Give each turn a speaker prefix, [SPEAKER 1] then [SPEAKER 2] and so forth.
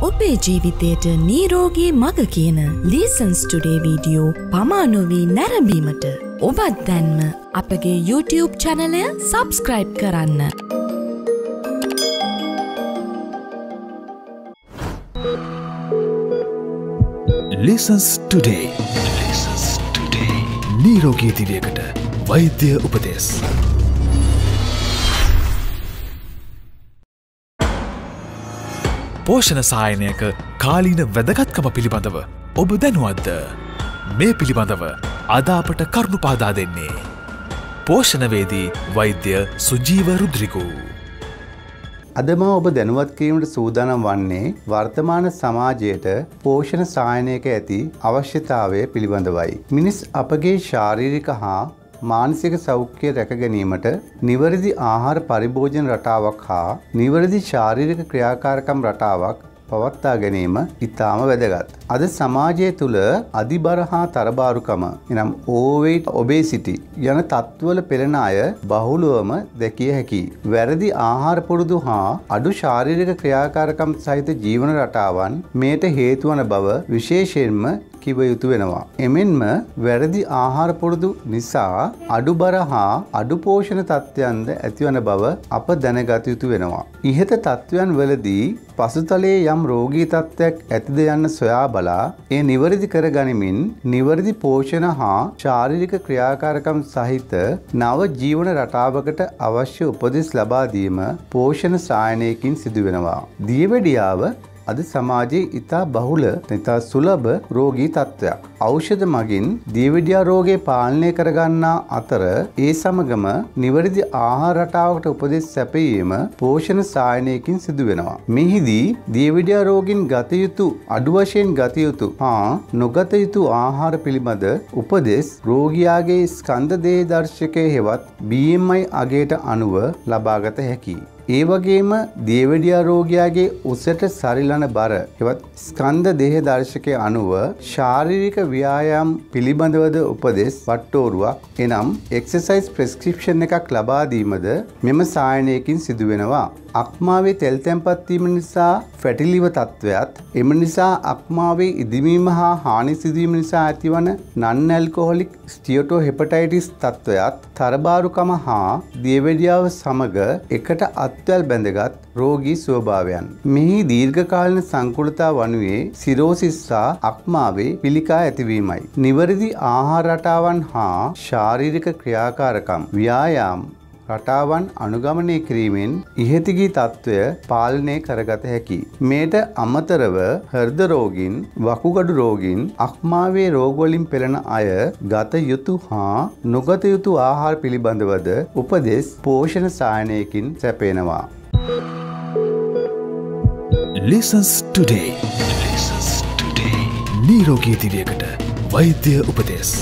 [SPEAKER 1] ඔබේ ජීවිතයට නීරෝගී මග කියන ලීසන්ස් ටුඩේ වීඩියෝ පමානොවී නැරඹීමට ඔබත් දැන්ම අපගේ YouTube චැනලය සබස්ක්‍රයිබ් කරන්න.
[SPEAKER 2] ලෙසන්ස් ටුඩේ නීරෝගී දිවියකට වෛද්‍ය උපදෙස්. පෝෂණ සායනයක කාලීන වැදගත්කම පිළිබඳව ඔබ දැනුවත්ද මේ පිළිබඳව අදාපට කරුණු පාදා දෙන්නේ පෝෂණවේදී වෛද්‍ය සුජීව රුද්‍රිකූ
[SPEAKER 3] අදම ඔබ දැනුවත් කිරීමට සූදානම් වන්නේ වර්තමාන සමාජයට පෝෂණ සායනයක ඇති අවශ්‍යතාවය පිළිබඳවයි. මිනිස් අපගේ ශාරීරික හා මානසික සෞඛ්‍යය රැක ගැනීමට නිවැරදි ආහාර පරිභෝජන රටාවක් හා නිවැරදි ශාරීරික ක්‍රියාකාරකම් රටාවක් පවත්තා ගැනීම ඉතාම වැදගත්. අද සමාජය තුළ අධිබර හා තරබාරුකම එනම් ඕවේට් ඔබේසිටි යන තත්ත්වල පෙළෙන අය බහුලුවම දැකිය හැකි. වැරදි ආහාර පුරුදු හා අඩු ශාරීරික ක්‍රියාකාරකම් සහිත ජීවන රටාවන් මේට හේතුවන බව විශේෂයෙන්ම කිව යුතු වෙනවා. එමෙන්ම වැරදි ආහාර පුරුදු නිසා අඩුබර හා අඩුපෝෂණ තත්ත්වයන්ද ඇතිවන බව අප දැනගත යුතු වෙනවා. ඉහත තත්ත්වයන් වලදී පසුතලයේ යම් රෝගී තත්ත්වයක් ඇතිද යන්න සොයා බලා ඒ නිවැරදි කර ගනිමින් නිවැරදි පෝෂණ හා ශාරීරික ක්‍රියාකාරකම් සහිත නව ජීවන රටාවකට අවශ්‍ය උපදෙස් ලබාදීම පෝෂණ සායනයකින් සිදුවෙනවා. දියවැඩියාව අද සමාජයේ ඉතා බහුල ඉතා සුලභ රෝගී තත්ත්වයක්. ඖෂධ මගින් දීවිඩියා රෝගය පාලනය කරගන්නා අතර ඒ සමගම නිවැරදි ආහාර රටාවකට උපදෙස් සැපයීම පෝෂණ සායනයකින් සිදුවෙනවා. මෙහිදී දීවිඩියා රෝගින් ගත යුතු අඩු වශයෙන් ගත යුතු හා නොගත යුතු ආහාර පිළිබඳ උපදෙස් රෝගියාගේ ස්කන්ධ දේ දර්ශකය හෙවත් BMI අගයට අනුව ලබාගත හැකියි. ඒ වගේම දියවැඩියා රෝගයාගේ උසට සරිලන බර එවත් ස්කන්ධ දේහ දර්ශකය අනුව ශාරීරික ව්‍යායාම් පිළිබඳවද උපදෙස් වට්ටෝරුවක් එනම් එක්සසයිස් ප්‍රස්ක්‍රිප්ෂන් එකක් ලබාදීමද මෙම සායනයකින් සිදුවෙනවා. අක්මාවේ තෙල් තැන්පත්වීම නිසා ෆැටිලිව තත්ත්වයක් එම නිසා අක්මාවේ ඉදිමීම හා හානි සිදුවීම නිසා ඇතිවන නන් ඇල්කොහොලික් ස්ටියටෝ හෙපටයිටිස් තත්ත්වයක් තරබාරුකම හා දියවැඩියාව සමග එකට අත්වැල් බැඳගත් රෝගී ස්වභාවයන්. මෙහි දීර්ඝකාලන සංකුලතා වනුවේ සිරෝසිස්සා අක්මාවේ පිළිකා ඇතිවීමයි. නිවැරදි ආහාර රටාවන් හා ශාරීරික ක්‍රියාකාරකම් ව්‍යායාම් රටාවන් අනුගමනය කිරීමෙන් ඉහතිගී තත්ත්වය පාලනය කරගත හැකි. මේට අමතරව හර්ද රෝගින් වකුගඩු රෝගින් අක්මාවේ රෝගවලින් පෙළෙන අය ගත යුතු හා නොගත යුතු ආහාර පිළිබඳවද උපදෙස් පෝෂණ සායනයකින් සැපේනවා.
[SPEAKER 2] ලෙසන්ස් ටුඩේ නීරෝගී දිවියකට වෛද්‍ය උපදෙස්.